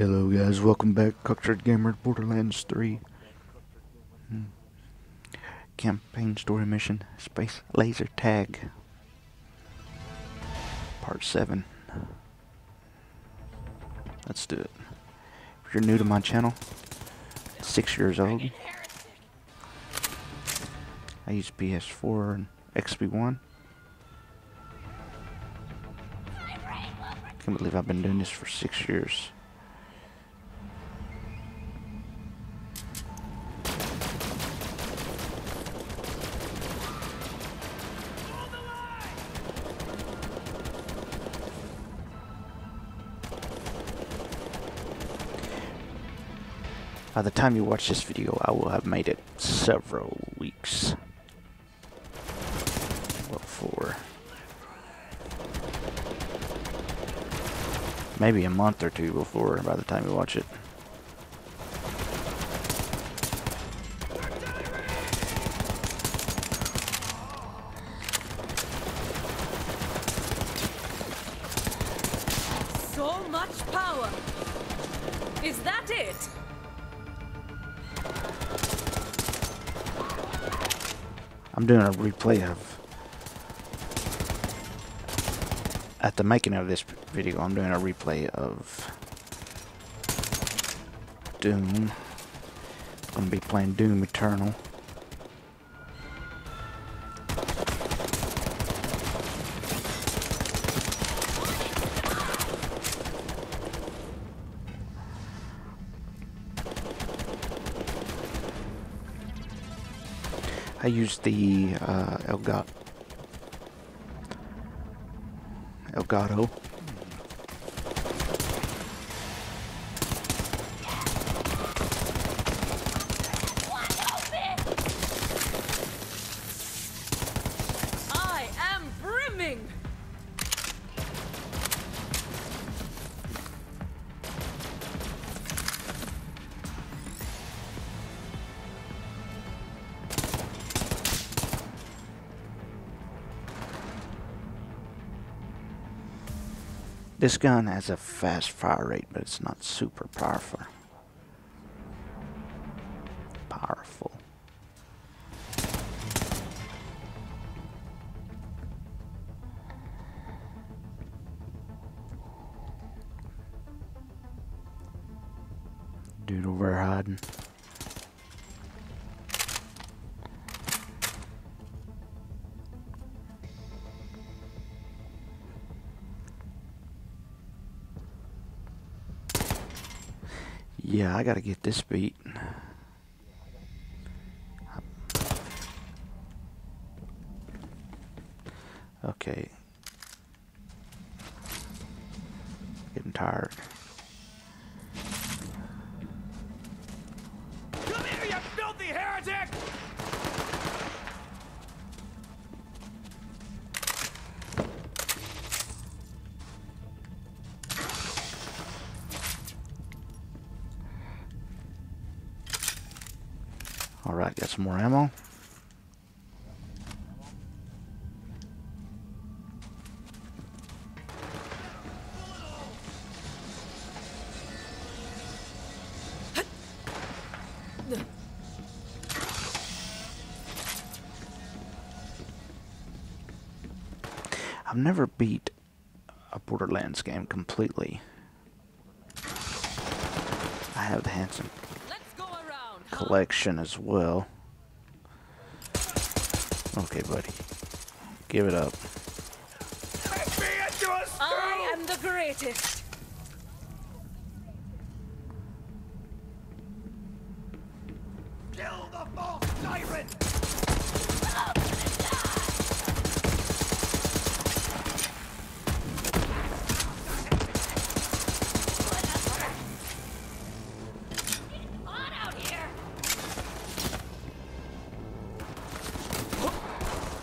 Hello guys, welcome back, Coxford Gamer, Borderlands 3. Hmm. Campaign story mission, Space Laser Tag. Part 7. Let's do it. If you're new to my channel, 6 years old. I use PS4 and XP1. Can't believe I've been doing this for 6 years. By the time you watch this video, I will have made it several weeks. Well. Maybe a month or two before, by the time you watch it. So much power! Is that it? I'm doing a replay of at the making of this video I'm doing a replay of Doom. I'm gonna be playing Doom Eternal used the uh, Elgato. Elgato. This gun has a fast fire rate, but it's not super powerful. Powerful. Dude over hiding. Yeah, I gotta get this beat. Okay. Getting tired. Alright, got some more ammo. I've never beat a Borderlands game completely. I have the Handsome Let's go around! huh? Collection as well. Okay, buddy. Give it up. Let me into a! I am the greatest!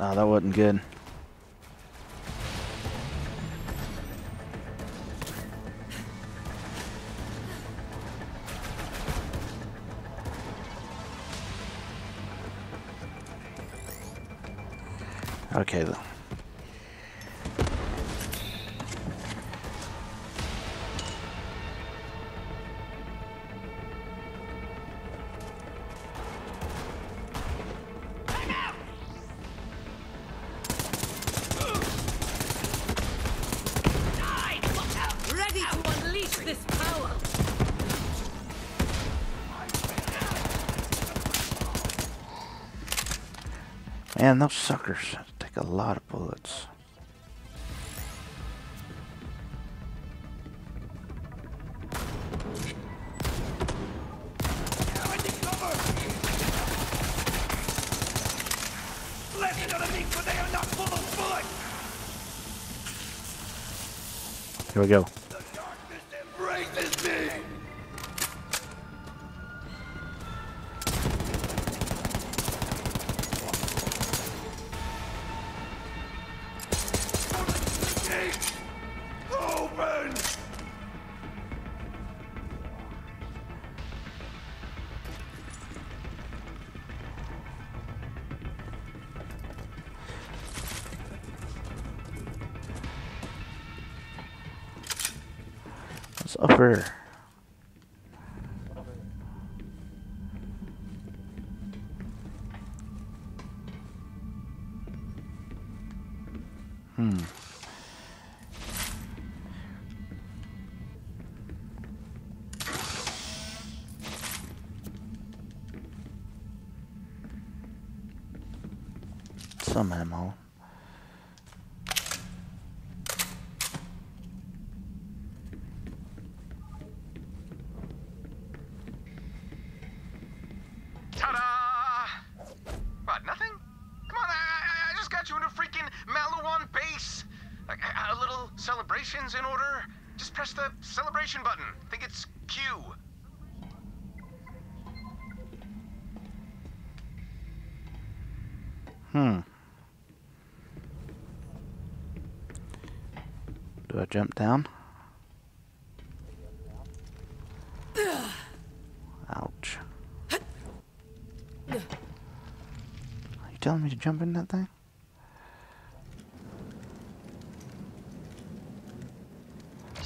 Oh, that wasn't good. Okay, though. Man, those suckers take a lot of bullets. Finding cover! Blessed underneath, but they are of bullets! Here we go. Here? Hmm. Some ammo. Ta-da! What, nothing? Come on, I, I, I just got you into freaking Maliwan base. Like, a, a little celebrations in order? Just press the celebration button. think it's Q. Hmm. Do I jump down? Ouch. Are you telling me to jump in that thing?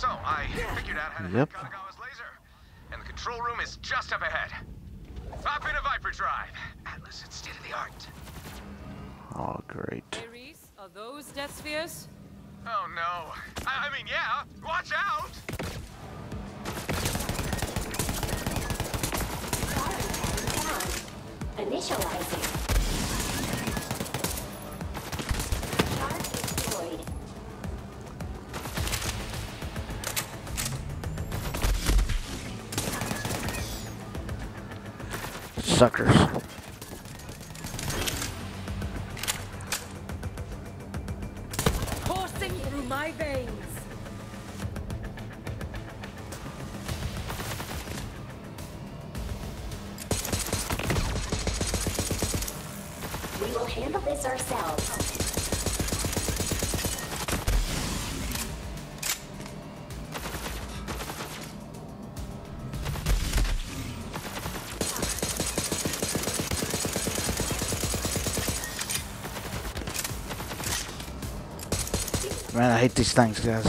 So, I figured out how to Yep. hack Katagawa's laser. And the control room is just up ahead. Hop in a Viper Drive. Atlas, it's state of the art. Oh, great. Ares, are those death spheres? Oh no. I, I mean, yeah. Watch out! Initializing. Suckers. Coursing through my veins. We will handle this ourselves. Man, I hate these things, guys.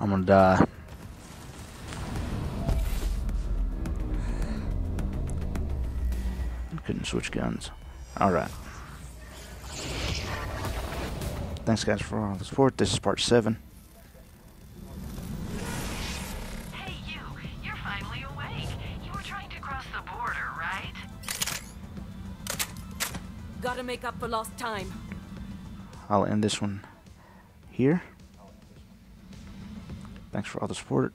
I'm gonna die. Couldn't switch guns. Alright. Thanks guys for all the support. This is part seven. Hey, you. You're finally awake. You were trying to cross the border, right? Gotta make up for lost time. I'll end this one here. Thanks for all the support.